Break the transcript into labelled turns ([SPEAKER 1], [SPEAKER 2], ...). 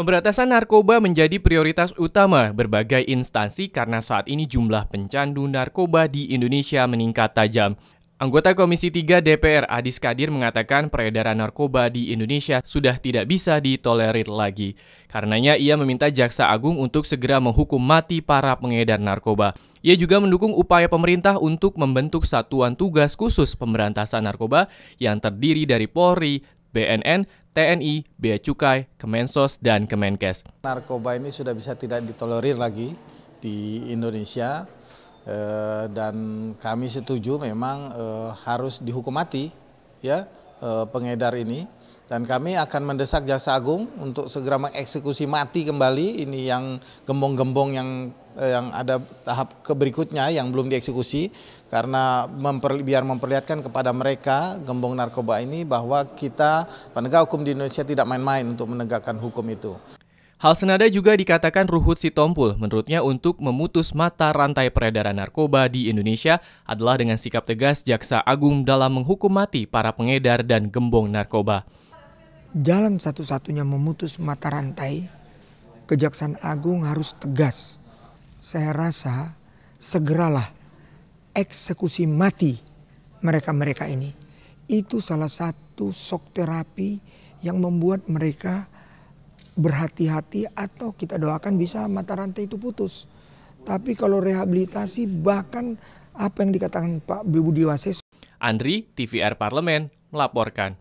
[SPEAKER 1] Pemberantasan narkoba menjadi prioritas utama berbagai instansi karena saat ini jumlah pencandu narkoba di Indonesia meningkat tajam. Anggota Komisi 3 DPR Adis Kadir mengatakan peredaran narkoba di Indonesia sudah tidak bisa ditolerir lagi. Karenanya ia meminta Jaksa Agung untuk segera menghukum mati para pengedar narkoba. Ia juga mendukung upaya pemerintah untuk membentuk satuan tugas khusus pemberantasan narkoba yang terdiri dari Polri, BNN, TNI, Bea Cukai, Kemensos, dan Kemenkes.
[SPEAKER 2] Narkoba ini sudah bisa tidak ditolerir lagi di Indonesia eh, dan kami setuju memang eh, harus dihukum mati ya eh, pengedar ini. Dan kami akan mendesak Jaksa Agung untuk segera mengeksekusi mati kembali. Ini yang gembong-gembong yang yang ada tahap berikutnya yang belum dieksekusi. Karena memper, biar memperlihatkan kepada mereka gembong narkoba ini bahwa kita penegak hukum di Indonesia tidak main-main untuk menegakkan hukum itu.
[SPEAKER 1] Hal senada juga dikatakan Ruhut Sitompul. Menurutnya untuk memutus mata rantai peredaran narkoba di Indonesia adalah dengan sikap tegas Jaksa Agung dalam menghukum mati para pengedar dan gembong narkoba
[SPEAKER 3] jalan satu-satunya memutus mata rantai, Kejaksaan Agung harus tegas. Saya rasa segeralah eksekusi mati mereka-mereka ini. Itu salah satu sok terapi yang membuat mereka berhati-hati atau kita doakan bisa mata rantai itu putus. Tapi kalau rehabilitasi bahkan apa yang dikatakan Pak Budi Wases.
[SPEAKER 1] Andri, TVR Parlemen, melaporkan.